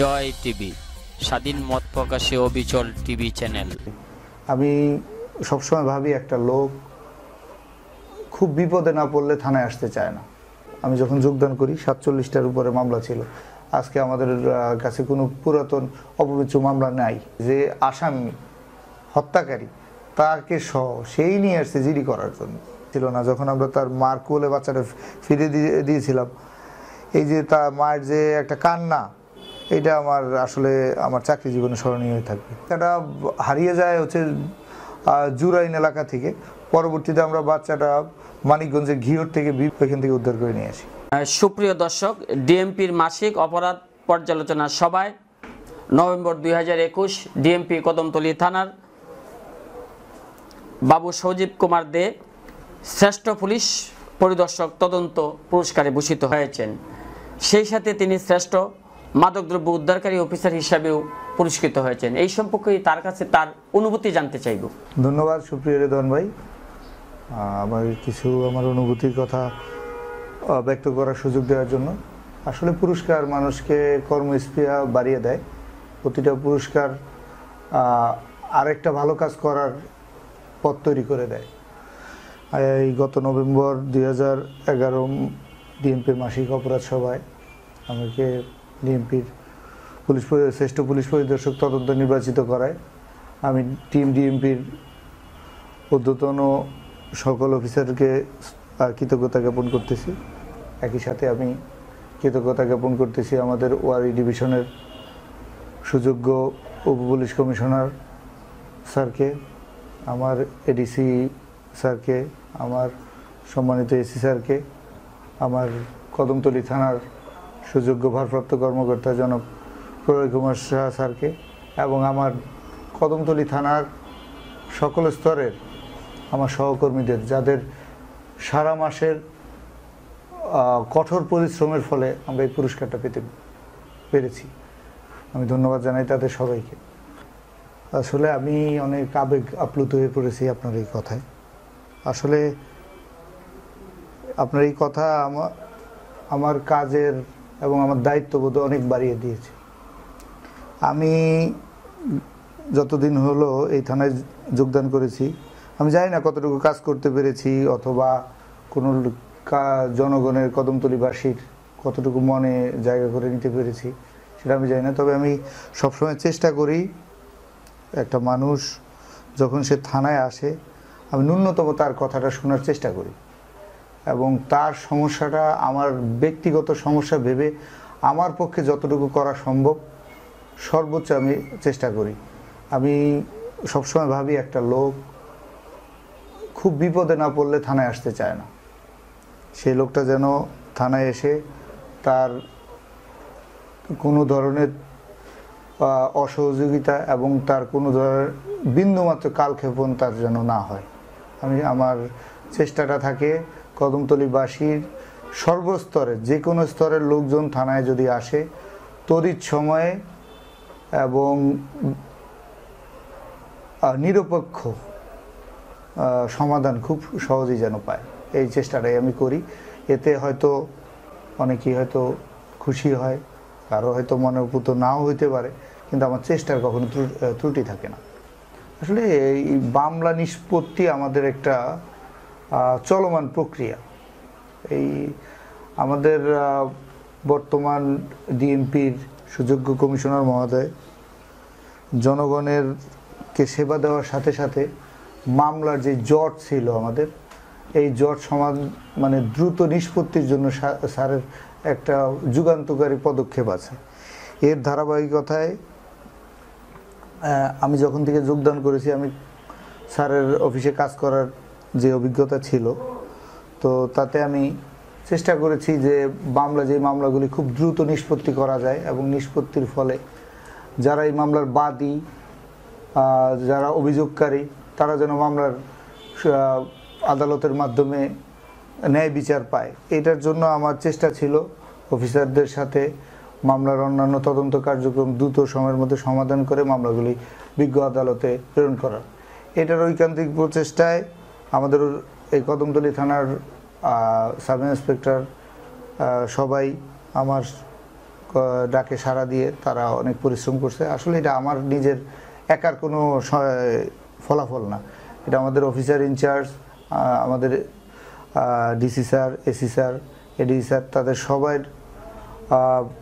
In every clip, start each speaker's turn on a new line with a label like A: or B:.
A: জয় TV, স্বাধীন মত প্রকাশে অবিচল টিভি চ্যানেল।
B: আমি সবসময় ভাবি একটা লোক খুব বিপদে না পড়লে থানায় আসতে চায় না। আমি যখন যোগদান করি, সাতচল্লিশটার উপরে মামলা ছিল। আজকে আমাদের কাছে কোনো পুরাতন অপবিত্র মামলা নাই। যে আসামি, হত্যাকারী, তাকে সহ সেই নিয়ে আসছে জিডি করার জন্য। ছিল না, যখন আমরা তার মার কোলে বাচ্চাটা ফিরে দিয়ে দিয়েছিলাম। এই যে তার মায়ের যে একটা কান্না এটা আমার আসলে আমার চাকরি জীবনে স্মরণীয় হয়ে থাকবে। এটা হারিয়ে যায় হচ্ছে জুরাইন এলাকা থেকে। পরবর্তীতে আমরা বাচ্চাটা মানিকগঞ্জের ঘিওর থেকে ওইখান থেকে উদ্ধার করে নিয়ে আসি।
C: সুপ্রিয় দর্শক, ডিএমপির মাসিক অপরাধ পর্যালোচনা সভায় নভেম্বর দুই হাজার একুশ ডিএমপি কদমতলী থানার বাবু সজীব কুমার দে শ্রেষ্ঠ পুলিশ পরিদর্শক তদন্ত পুরস্কারে ভূষিত হয়েছেন। সেই সাথে তিনি শ্রেষ্ঠ মাদকদ্রব্য উদ্ধারকারী অফিসার হিসাবেও পুরস্কৃত হয়েছেন। এই সম্পর্কে তার কাছে তার অনুভূতি জানতে চাইব।
B: ধন্যবাদ সুপ্রিয় রেদন ভাই। আমার কিছু আমার অনুভূতির কথা ব্যক্ত করার সুযোগ দেওয়ার জন্য। আসলে পুরস্কার মানুষকে কর্মস্পৃহা বাড়িয়ে দেয়। প্রতিটা পুরস্কার আরেকটা ভালো কাজ করার পথ তৈরি করে দেয়। এই গত নভেম্বর দুই হাজার এগারো ডিএমপির মাসিক অপরাধ সভায় আমাকে ডিএমপির পুলিশ শ্রেষ্ঠ পুলিশ পরিদর্শক তদন্ত নির্বাচিত করায়। আমি টিম ডিএমপির ঊর্ধ্বতন সকল অফিসারকে কৃতজ্ঞতা জ্ঞাপন করতেছি। একই সাথে আমি কৃতজ্ঞতা জ্ঞাপন করতেছি আমাদের ওয়ারি ডিভিশনের সুযোগ্য উপ পুলিশ কমিশনার স্যারকে, আমার এডিসি স্যারকে, আমার সম্মানিত এসি স্যারকে, আমার কদমতলী থানার সুযোগ্য ভারপ্রাপ্ত কর্মকর্তা জনক প্রণয় কুমার শাহ স্যারকে এবং আমার কদমতলী থানার সকল স্তরের আমার সহকর্মীদের, যাদের সারা মাসের কঠোর পরিশ্রমের ফলে আমরা এই পুরস্কারটা পেতে পেরেছি। আমি ধন্যবাদ জানাই তাদের সবাইকে। আসলে আমি অনেক আবেগ আপ্লুত হয়ে পড়েছি আপনার এই কথায়। আসলে আপনার এই কথা আমার আমার কাজের এবং আমার দায়িত্ববোধ অনেক বাড়িয়ে দিয়েছে। আমি যতদিন হলো এই থানায় যোগদান করেছি, আমি জানি না কতটুকু কাজ করতে পেরেছি অথবা কোনো জনগণের কদমতলিবাসীর কতটুকু মনে জায়গা করে নিতে পেরেছি সেটা আমি জানি না। তবে আমি সবসময় চেষ্টা করি একটা মানুষ যখন সে থানায় আসে, আমি ন্যূনতম তার কথাটা শোনার চেষ্টা করি। এবং তার সমস্যাটা আমার ব্যক্তিগত সমস্যা ভেবে আমার পক্ষে যতটুকু করা সম্ভব, সর্বোচ্চ আমি চেষ্টা করি। আমি সবসময় ভাবি একটা লোক খুব বিপদে না পড়লে থানায় আসতে চায় না। সেই লোকটা যেন থানায় এসে তার কোনো ধরনের অসহযোগিতা এবং তার কোনো ধরনের বিন্দুমাত্র কালক্ষেপণ তার যেন না হয়। আমি, আমার চেষ্টাটা থাকে কদমতলিবাসীর সর্বস্তরে যে কোনো স্তরের লোকজন থানায় যদি আসে, তড়িৎ সময়ে এবং নিরপেক্ষ সমাধান খুব সহজেই যেন পায়। এই চেষ্টাটাই আমি করি। এতে হয়তো অনেকেই হয়তো খুশি হয়, কারও হয়তো মনে উপত নাও হইতে পারে, কিন্তু আমার চেষ্টার কখনো ত্রু- ত্রুটি থাকে না। আসলে এই মামলা নিষ্পত্তি আমাদের একটা চলমান প্রক্রিয়া। এই আমাদের বর্তমান ডিএমপির সুযোগ্য কমিশনার মহোদয় জনগণের কে সেবা দেওয়ার সাথে সাথে মামলার যে জট ছিল আমাদের, এই জট সমান মানে দ্রুত নিষ্পত্তির জন্য স্যারের একটা যুগান্তকারী পদক্ষেপ আছে। এর ধারাবাহিকতায় আমি যখন থেকে যোগদান করেছি, আমি স্যারের অফিসে কাজ করার যে অভিজ্ঞতা ছিল, তো তাতে আমি চেষ্টা করেছি যে মামলা, যে মামলাগুলি খুব দ্রুত নিষ্পত্তি করা যায় এবং নিষ্পত্তির ফলে যারা এই মামলার বাদী যারা অভিযোগকারী, তারা যেন মামলার আদালতের মাধ্যমে ন্যায় বিচার পায়। এটার জন্য আমার চেষ্টা ছিল অফিসারদের সাথে মামলার অন্যান্য তদন্ত কার্যক্রম দ্রুত সময়ের মধ্যে সমাধান করে মামলাগুলি বিজ্ঞ আদালতে প্রেরণ করার। এটার ঐকান্তিক প্রচেষ্টায় আমাদের এই কদমতলী থানার সাব ইন্সপেক্টর সবাই আমার ডাকে সাড়া দিয়ে তারা অনেক পরিশ্রম করছে। আসলে এটা আমার নিজের একার কোনো ফলাফল না। এটা আমাদের অফিসার ইনচার্জ আমাদের DC sir AC sir ADC sir তাদের সবাই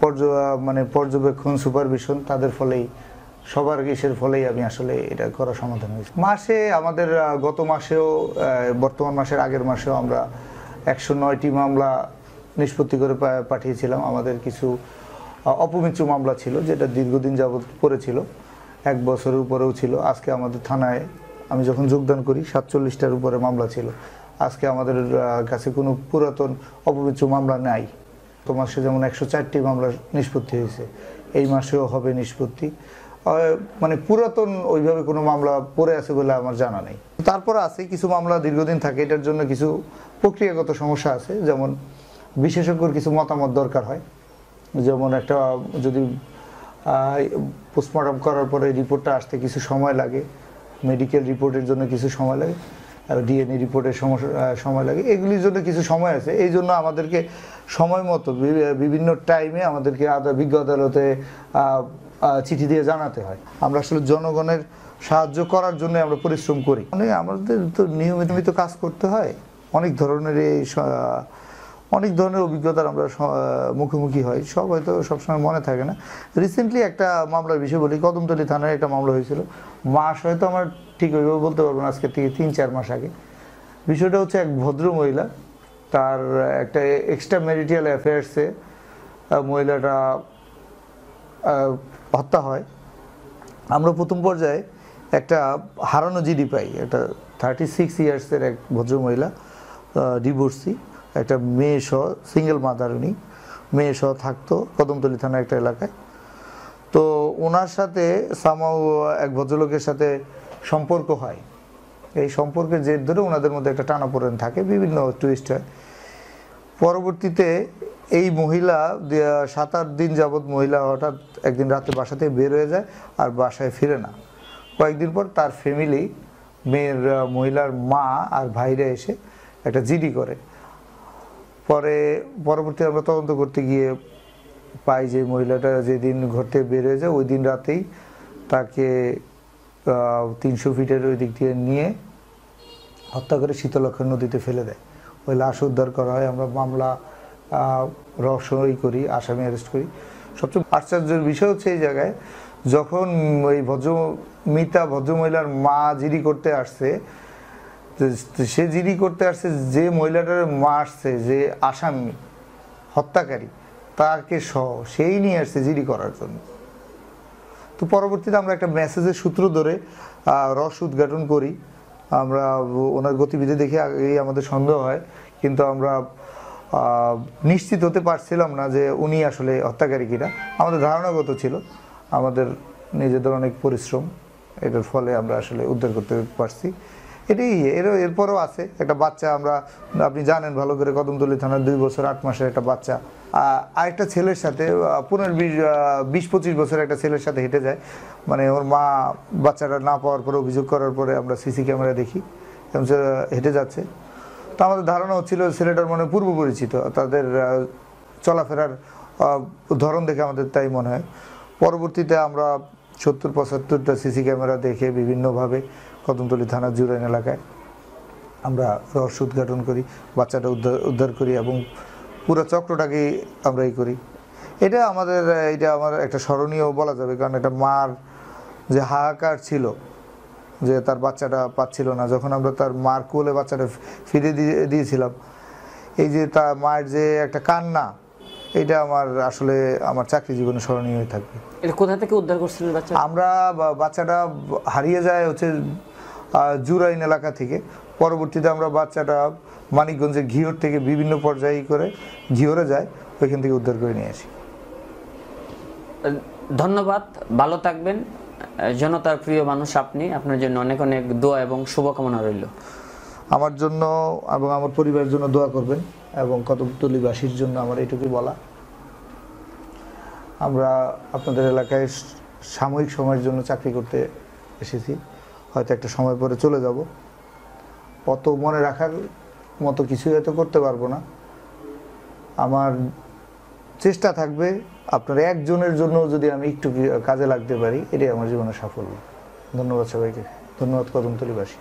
B: পর্য- মানে পর্যবেক্ষণ সুপারভিশন তাদের ফলেই সবার ইসের ফলেই আমি আসলে এটা করা সমাধান হয়েছে। মাসে আমাদের গত মাসেও বর্তমান মাসের আগের মাসেও আমরা একশো নয়টি মামলা নিষ্পত্তি করে পাঠিয়েছিলাম। আমাদের কিছু অপমৃত্যু মামলা ছিল যেটা দীর্ঘদিন যাবৎ পড়েছিল, এক বছরের উপরেও ছিল। আজকে আমাদের থানায় আমি যখন যোগদান করি, সাতচল্লিশটার উপরে মামলা ছিল। আজকে আমাদের কাছে কোনো পুরাতন অপমৃত্যু মামলা নাই। তো মাসে যেমন একশো চারটি মামলা নিষ্পত্তি হয়েছে, এই মাসেও হবে নিষ্পত্তি। মানে পুরাতন ওইভাবে কোনো মামলা পড়ে আছে বলে আমার জানা নেই। তারপর আছে কিছু মামলা দীর্ঘদিন থাকে, এটার জন্য কিছু প্রক্রিয়াগত সমস্যা আছে, যেমন বিশেষজ্ঞর কিছু মতামত দরকার হয়। যেমন একটা, যদি পোস্টমর্টম করার পরে রিপোর্টটা আসতে কিছু সময় লাগে মেডিকেল রিপোর্টের জন্য কিছু সময় লাগে ডিএনএ রিপোর্টের সময় লাগে, এগুলির জন্য কিছু সময় আছে। এই জন্য আমাদেরকে সময় মতো বিভিন্ন টাইমে আমাদেরকে আদা- বিজ্ঞ আদালতে চিঠি দিয়ে জানাতে হয়। আমরা আসলে জনগণের সাহায্য করার জন্য আমরা পরিশ্রম করি। মানে আমাদের তো নিয়মিত নিয়মিত কাজ করতে হয়। অনেক ধরনের এই অনেক ধরনের অভিজ্ঞতার আমরা মুখোমুখি হই। সব হয়তো সবসময় মনে থাকে না। রিসেন্টলি একটা মামলার বিষয় বলি। কদমতলী থানায় একটা মামলা হয়েছিল। মাস হয়তো আমার ঠিক ওইভাবে বলতে পারব না, আজকে থেকে তিন, চার মাস আগে। বিষয়টা হচ্ছে এক ভদ্র মহিলা। তার একটা এক্সট্রা ম্যারিটাল অ্যাফেয়ার্সে মহিলাটা হত্যা হয়। আমরা প্রথম পর্যায়ে একটা হারানো জিডি পাই। একটা থার্টি সিক্স ইয়ার্সের এক ভদ্রমহিলা ডিভোর্সি একটা মেয়ে সহ সিঙ্গেল মাদার উনি, মেয়ে সহ থাকতো কদমতলী থানা একটা এলাকায়। তো ওনার সাথে সামাও এক ভদ্রলোকের সাথে সম্পর্ক হয়। এই সম্পর্কের জের ধরে ওনাদের মধ্যে একটা টানাপোড়েন থাকে, বিভিন্ন টুইস্ট হয়। পরবর্তীতে এই মহিলা সাত আট দিন যাবৎ মহিলা হঠাৎ একদিন রাতে বাসা থেকে বের হয়ে যায় আর বাসায় ফিরে না। কয়েকদিন পর তার ফ্যামিলি মেয়ের মহিলার মা আর ভাইরা এসে একটা জিডি করে। পরে পরবর্তী আমরা তদন্ত করতে গিয়ে পাই যে মহিলাটা যেদিন ঘর থেকে বের হয়ে যায়, ওই দিন রাতেই তাকে তিনশো ফিটের ওই দিক দিয়ে নিয়ে হত্যা করে শীতলক্ষা নদীতে ফেলে দেয়। ওই লাশ উদ্ধার করা হয়। আমরা মামলা রহস্যই করি, আসামি অ্যারেস্ট করি। সবচেয়ে আশ্চর্যের বিষয় হচ্ছে এই জায়গায়, যখন ওই ভদ্র মিতা ভদ্রমহিলার মা জিডি করতে আসছে সে জিডি করতে আসছে, যে মহিলাটার মা আসছে, যে আসামি, হত্যাকারী, তাকে সহ সেই নিয়ে আসছে জিডি করার জন্য। তো পরবর্তীতে আমরা একটা মেসেজের সূত্র ধরে রস উদ্ঘাটন করি। আমরা ওনার গতিবিধি দেখে আগেই আমাদের সন্দেহ হয়, কিন্তু আমরা নিশ্চিত হতে পারছিলাম না যে উনি আসলে হত্যাকারী কিনা। আমাদের ধারণাগত ছিল। আমাদের নিজেদের অনেক পরিশ্রম। এটার ফলে আমরা আসলে উদ্ধার করতে পারছি। এটাই এর এরপরও আছে। একটা বাচ্চা আমরা, আপনি জানেন, ভালো করে কদমতলী থানার দুই বছর, আট মাসের একটা বাচ্চা। আরেকটা ছেলের সাথে পনেরো বিশ বিশ, পঁচিশ বছর একটা ছেলের সাথে হেঁটে যায়। মানে ওর মা বাচ্চাটা না পাওয়ার পরে, অভিযোগ করার পরে আমরা সিসি ক্যামেরা দেখি। হেঁটে যাচ্ছে। তো আমাদের ধারণা হচ্ছিল ছেলেটার মনে পূর্ব পরিচিত তাদের চলাফেরার ধরন দেখে আমাদের তাই মনে হয়। পরবর্তীতে আমরা সত্তর, পঁচাত্তরটা সিসি ক্যামেরা দেখে বিভিন্নভাবে কদমতলী থানার জুরাইন এলাকায় আমরা রহস্য উদ্ঘাটন করি, বাচ্চাটা উদ্ধার উদ্ধার করি এবং পুরো চক্রটাকে আমরা এই করি। এটা আমাদের এটা আমার একটা স্মরণীয় বলা যাবে, কারণ একটা মার যে হাহাকার ছিল যে তার বাচ্চাটা পাচ্ছিল না যখন আমরা তার মার কোলে বাচ্চাটা ফিরে দিয়ে দিয়েছিলাম। এই যে তার মায়ের যে একটা কান্না এটা আমার আসলে আমার চাকরি জীবনে স্মরণীয় হয়ে থাকবে
C: এটা কোথা থেকে উদ্ধার করছিলেন বাচ্চা
B: আমরা বাচ্চাটা হারিয়ে যায় হচ্ছে জুরাইন এলাকা থেকে। পরবর্তীতে আমরা বাচ্চাটা মানিকগঞ্জের ঘিওর থেকে বিভিন্ন পর্যায়ে করে ঘিওরে যায় ওইখান থেকে উদ্ধার করে নিয়ে আসি।
C: ধন্যবাদ ভালো থাকবেন। জনতার প্রিয় মানুষ আপনি। আপনার জন্য অনেক অনেক দোয়া এবং শুভকামনা রইল।
B: আমার জন্য এবং আমার পরিবারের জন্য দোয়া করবেন এবং কদমতলিবাসীর জন্য আমার এইটুকুই বলা। আমরা আপনাদের এলাকায় সাময়িক সময়ের জন্য চাকরি করতে এসেছি। হয়তো একটা সময় পরে চলে যাব। অত মনে রাখার মতো কিছুই হয়তো করতে পারব না। আমার চেষ্টা থাকবে আপনার একজনের জন্য যদি আমি একটু কাজে লাগতে পারি, এটাই আমার জীবনের সাফল্য। ধন্যবাদ সবাইকে। ধন্যবাদ কদমতলিবাসী